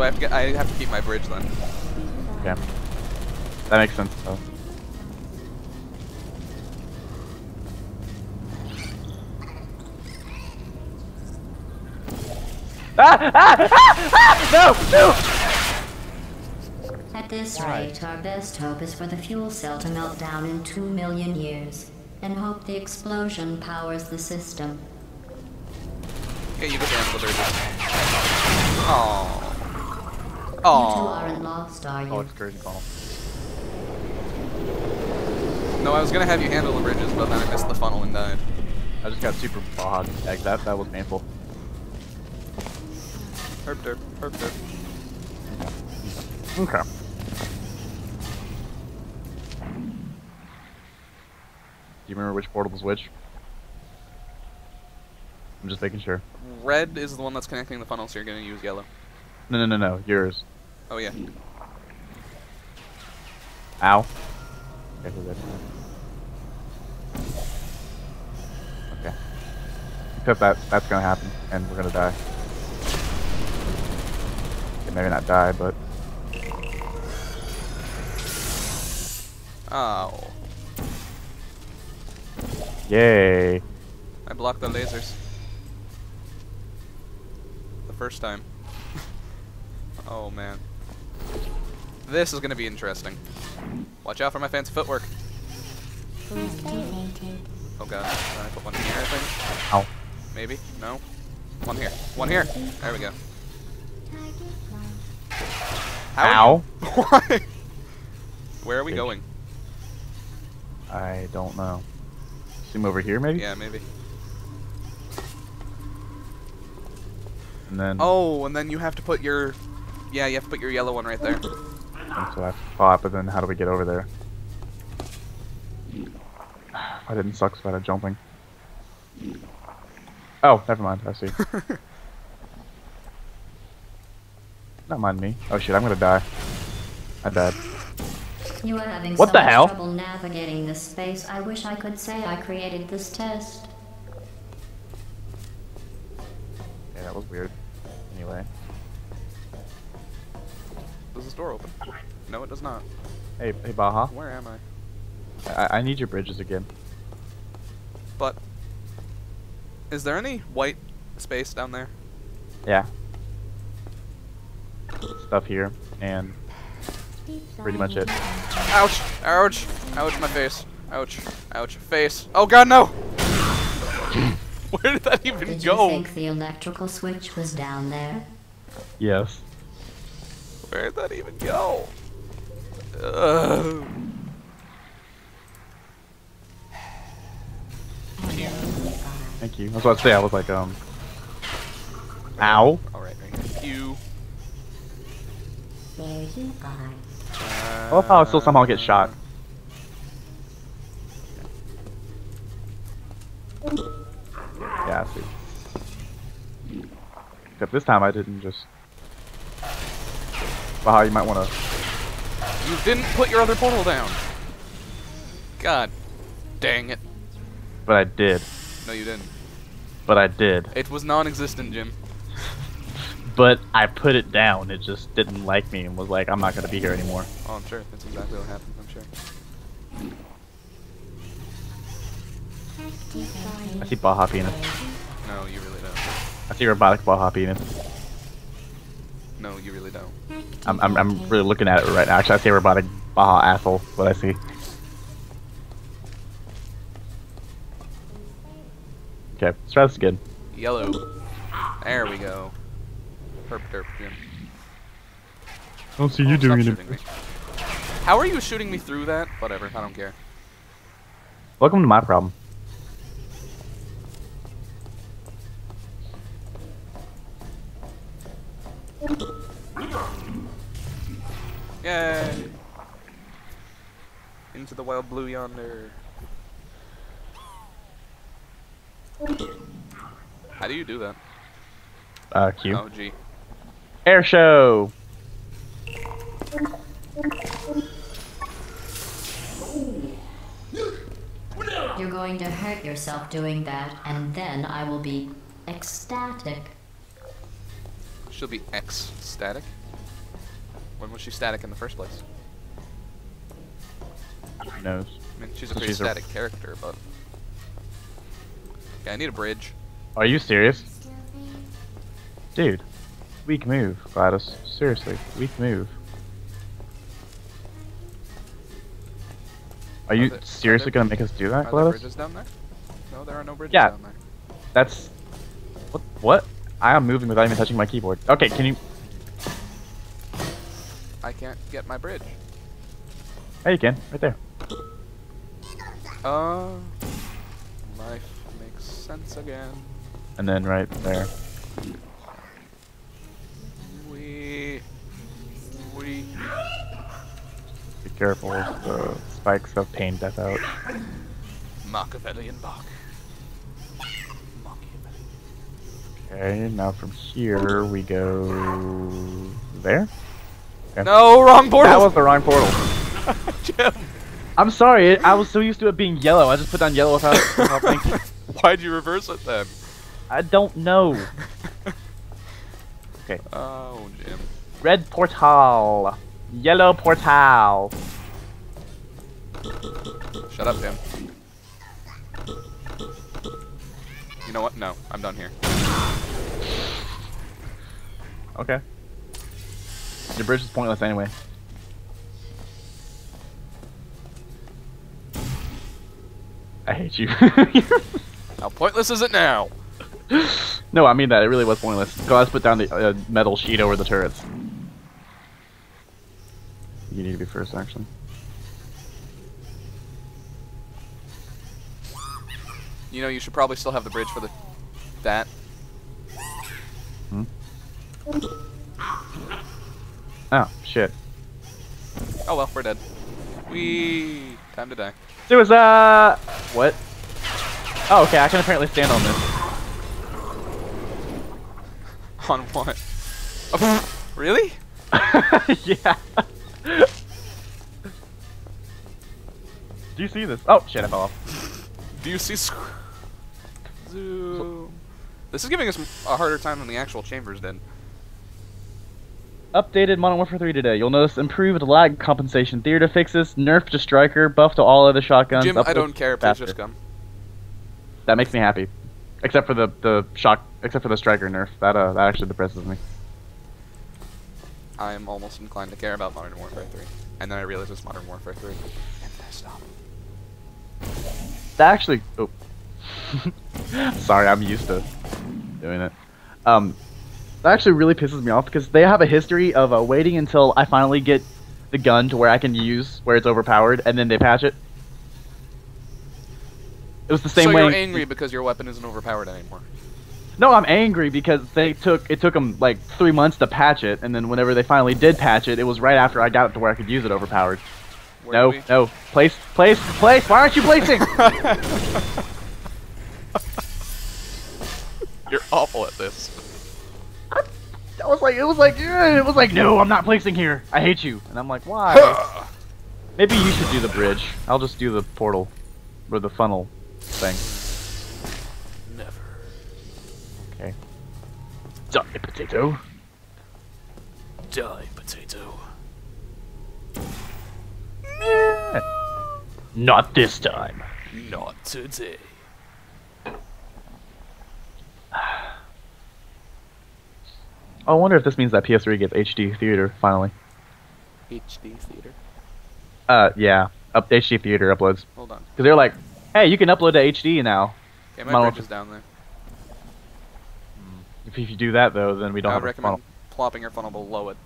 So I have to get. I have to keep my bridge then. Okay. That makes sense though. Ah! Ah! Ah! Ah! No! No! At this rate, our best hope is for the fuel cell to melt down in two million years, and hope the explosion powers the system. Yeah, you get to handle the bridges. Oh. You two Oh. aren't lost, are you? Oh, excursion call. No, I was gonna have you handle the bridges, but then I missed the funnel and died. I just got super bogged. egg. That that was painful. Herp derp, herp derp. Okay. Do you remember which portal was which? I'm just making sure. Red is the one that's connecting the funnel, so you're gonna use yellow. No, no, no, no. Yours. Oh yeah. Ow. Okay, we're good. Okay. Except that that's gonna happen, and we're gonna die. Okay, maybe not die, but Oh. yay! I blocked the lasers. The first time. oh man. This is gonna be interesting. Watch out for my fancy footwork. Oh god. Can I put one here, I think? Ow. Maybe? No? One here. One here! There we go. How Ow! Why? Where are we going? I don't know. Zoom over here, maybe. Yeah, maybe. And then. Oh, and then you have to put your... Yeah, you have to put your yellow one right there. And so I thought, but then how do we get over there? I didn't suck so bad at jumping. Oh, never mind. I see. Not mind me. Oh shit, I'm gonna die. I died. You are having What so the much hell? trouble navigating this space. I wish I could say I created this test. Yeah, that was weird. Anyway. Does this door open? No, it does not. Hey, hey Baha. Where am I? I, I need your bridges again. But... Is there any white space down there? Yeah. Stuff here, and pretty much it. Ouch! Ouch! Ouch, my face. Ouch. Ouch. Face. Oh god, no! Where did that even Did you go? think the electrical switch was down there? Yes. Where did that even go? Ugh. Thank you. I was about to say, I was like, um. Ow. Alright, right here. You. There you are. I love how I still somehow get shot. Yeah, I see. Except this time I didn't just. Baha, you might want to. You didn't put your other portal down. God. Dang it. But I did. No, you didn't. But I did. It was non-existent, Jim. But I put it down. It just didn't like me and was like, I'm not gonna be here anymore. Oh, I'm sure. That's exactly what happened, I'm sure. I see Baha penis. No, you really don't. I see robotic Baha penis. No, you really don't. I'm, I'm, I'm really looking at it right now. Actually, I see robotic Baha asshole. What I see. Okay, let's try this again. Yellow. There we go. Herp derp, Jim. I don't see Oh, oh doing shooting me. How are you shooting me through that? Whatever, I don't care. Welcome to my problem. Yay! Into the wild blue yonder. How do you do that? Uh, Q. Oh, gee. Air show! You're going to hurt yourself doing that, and then I will be ecstatic. She'll be X static. When was she static in the first place? Who knows? I mean, she's a pretty she's a- static character, but. Okay, I need a bridge. Are you serious? Dude. Weak move, GLaDOS. Seriously, weak move. Are you Are there- are seriously there- gonna make us do Are that, there GLaDOS? bridges down there? No, there are no bridges Yeah. down there. That's what? What? I am moving without even touching my keyboard. Okay, can you? I can't get my bridge. Hey, you can. Right there. Uh, life makes sense again. And then right there. We, we. Be careful. The spikes of pain death out. Machiavellian Bach. Okay, now from here we go there. Okay. No, wrong portal. That was the wrong portal. Jim. I'm sorry. I was so used to it being yellow. I just put down yellow without, without thinking. Why'd you reverse it then? I don't know. Okay. Oh, Jim. Red portal. Yellow portal. Shut up, Jim. You know what? No, I'm done here. Okay. Your bridge is pointless anyway. I hate you. How pointless is it now? no, I mean that. It really was pointless. Go, let's put down the uh, metal sheet over the turrets. You need to be first, actually. You know, you should probably still have the bridge for the that. Hmm? Oh, shit. Oh well, we're dead. We time to die. There was uh what? Oh, okay. I can apparently stand on this. On what? Oh, really? yeah. Do you see this? Oh shit! I fell off. Do you see? Zoom. This is giving us a harder time than the actual chambers did. Updated Modern Warfare 3 today. You'll notice improved lag compensation, theater fixes, nerf to striker, buff to all other shotguns. Jim, I don't care. Please faster. just come. That makes me happy. Except for the the shock, except for the striker nerf. That uh that actually depresses me. I am almost inclined to care about Modern Warfare 3, and then I realize it's Modern Warfare 3, and I stop. That actually. Oh. Sorry, I'm used to doing it. Um, that actually really pisses me off because they have a history of uh, waiting until I finally get the gun to where I can use where it's overpowered, and then they patch it. It was the same so way. you're angry because your weapon isn't overpowered anymore. No, I'm angry because they took it took them like three months to patch it, and then whenever they finally did patch it, it was right after I got it to where I could use it overpowered. Where no, we- no, place, place, place. Why aren't you placing? You're awful at this. I was like, it was like, "Eh," it was like, no, I'm not placing here. I hate you. And I'm like, why? Maybe you should do the bridge. I'll just do the portal, or the funnel thing. Never. Okay. Die, potato. Die, potato. Not this time. Not today. I wonder if this means that PS3 gets HD theater finally. HD theater. Uh, yeah. Up HD theater uploads Hold on. because they're like, hey, you can upload to HD now. Okay, my Model- bridge is down there. If you do that though, then we don't I have recommend funnel. plopping your funnel below it.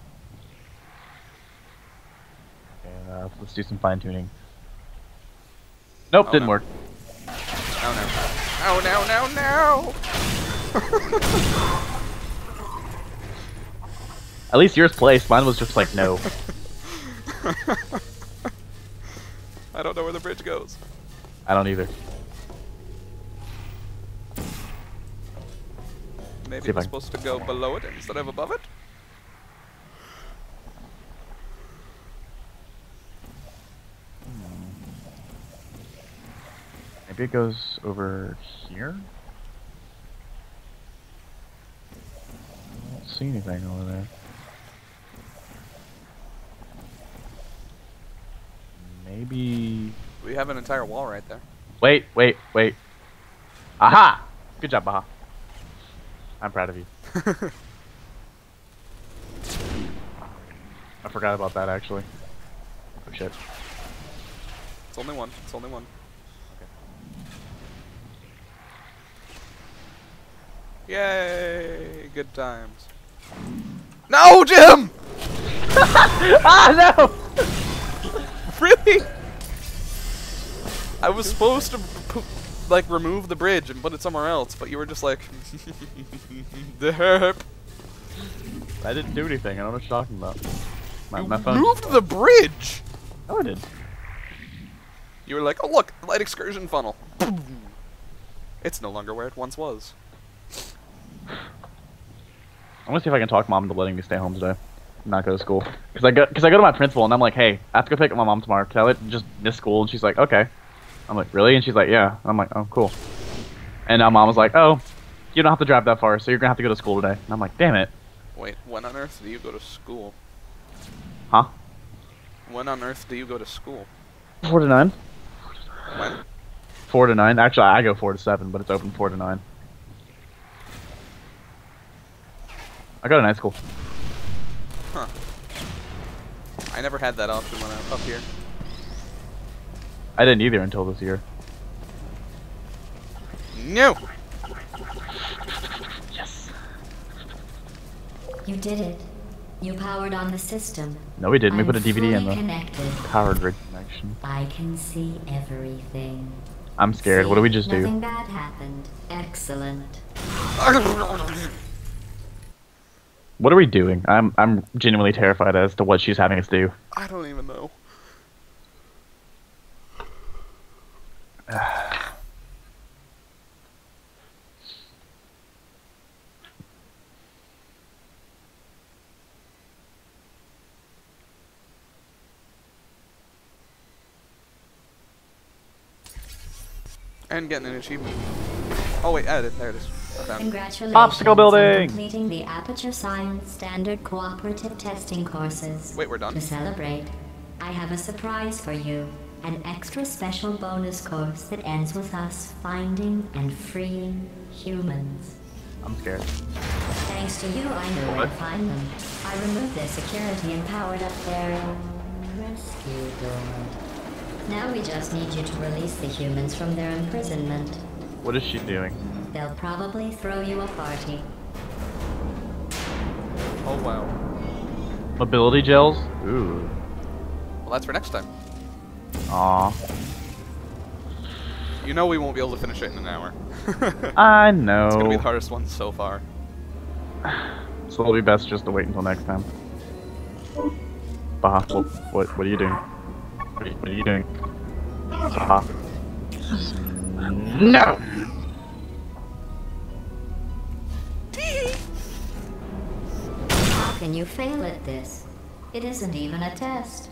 Okay, uh, let's do some fine tuning. Nope, Oh, didn't no. work. Oh no. Oh no, no, no! At least yours placed. Mine was just like no. I don't know where the bridge goes. I don't either. Maybe See if I it's supposed to go below it instead of above it? Hmm. Maybe it goes over here. I don't see anything over there. Maybe. We have an entire wall right there. Wait, wait, wait. Aha! Good job, Baha. I'm proud of you. I forgot about that actually. Oh shit. It's only one. It's only one. Okay. Yay! Good times. No, Jim! ah no! Really? I was supposed to like remove the bridge and put it somewhere else, but you were just like, derp. I didn't do anything. I don't know what you're talking about. My, You my phone. moved the bridge. Oh, I did. You were like, oh look, light excursion funnel. It's no longer where it once was. I want to see if I can talk mom into letting me stay home today, not go to school. Cause I go, cause I go to my principal and I'm like, hey, I have to go pick up my mom tomorrow. Can I let just miss school? And she's like, okay. I'm like, really? And she's like, yeah. I'm like, oh, cool. And now mom was like, oh, you don't have to drive that far, so you're gonna have to go to school today. And I'm like, damn it, Wait, when on earth do you go to school? huh? When on earth do you go to school? Four to nine. When? Four to nine. Actually, I go four to seven, but it's open four to nine. I go to night school. Huh. I never had that option when I was up here. I didn't either until this year. No! Yes. You did it. You powered on the system. No, we didn't. We I'm put a DVD in fully the connected. powered grid connection. I can see everything. I'm scared. What do we just do? Nothing bad happened. Excellent. What are we doing? I'm I'm genuinely terrified as to what she's having us do. I don't even know. And getting an achievement. Oh wait, edit. There it is. I. Congratulations Obstacle building! completing the Aperture Science Standard Cooperative Testing courses. Wait, we're done? To celebrate, I have a surprise for you. An extra special bonus course that ends with us finding and freeing humans. I'm scared. Thanks to you, I know where to find them. I removed their security and powered up their rescue door. Now we just need you to release the humans from their imprisonment. What is she doing? They'll probably throw you a party. Oh wow. Mobility gels? Ooh. Well, that's for next time. Aw. You know we won't be able to finish it in an hour. I know. It's gonna be the hardest one so far. So it'll be best just to wait until next time. Bah, what, what, what are you doing? What are you, what are you doing? Baha. No! How can you fail at this? It isn't even a test.